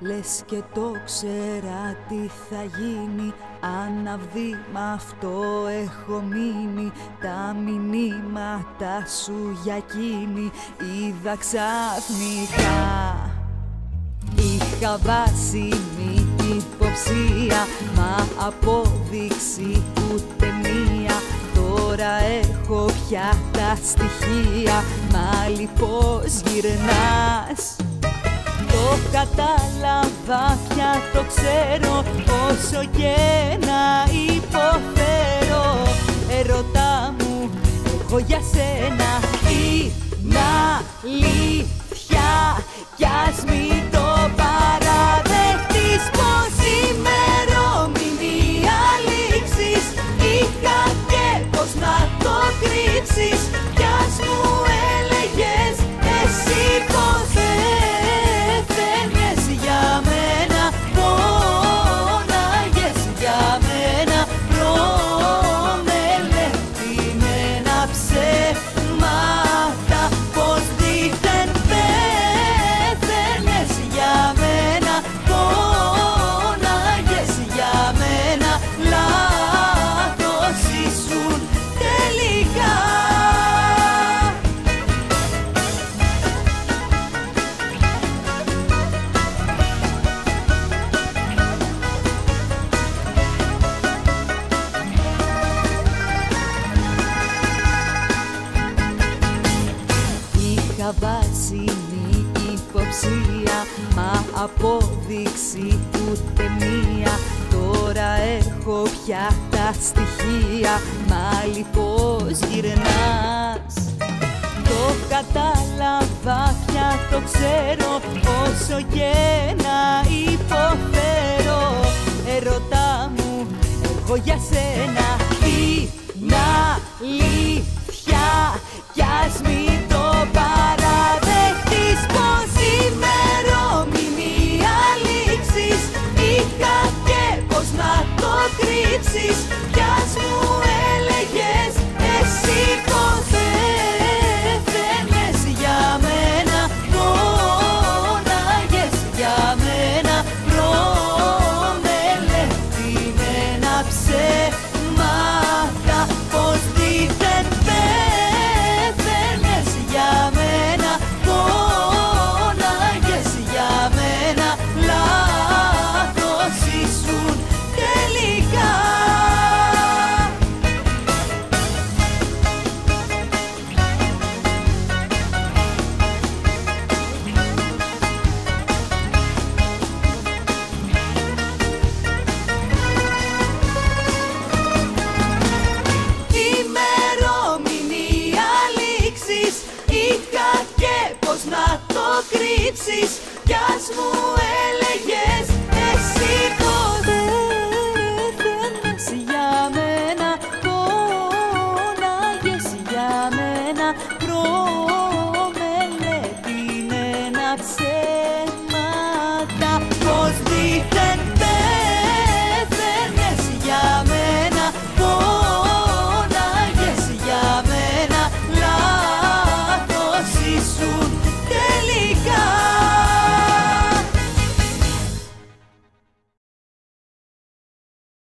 Λες και το ξέρα τι θα γίνει Αν μ' αυτό έχω μείνει. Τα μηνύματα σου για εκείνη Είδα ξαφνικά. Είχα βάσιμη υποψία Μα απόδειξη ούτε μία. Τώρα έχω πια τα στοιχεία Μα λοιπόν γυρνάς το κατάλαβα πια το ξέρω όσο και να υποφέρω. Ερωτά μου έχω για σένα την αλήθεια κι ας μην το βάσιμη υποψία Μα απόδειξη ούτε μία. Τώρα έχω πια τα στοιχεία Μα λοιπόν γυρνάς. Το κατάλαβα πια το ξέρω Όσο και να υποφέρω. Ερωτά μου έχω για σένα seas θλίψεις κι ας μου έλεγες εσύ ποτέ δεν για μένα πόναγες για μένα προμελετημένα ξέρω